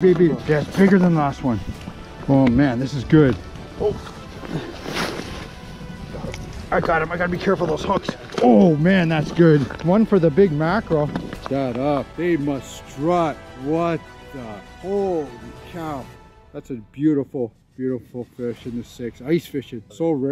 Baby, yeah, bigger than the last one. Oh man, this is good. Oh. I got him. I gotta be careful those hooks. Oh man, that's good. One for the big mackerel. Shut up. They must strut. What the? Holy cow. That's a beautiful, beautiful fish in the six. Ice fishing. So rare.